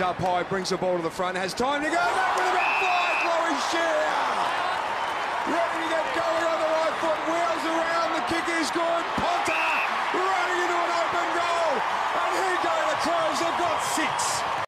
Up high, brings the ball to the front, has time to go back with about five. Chloe Scheer. Ready to get going on the right foot, wheels around, the kick is good. Ponter running into an open goal, and here go the Crows, They've got six.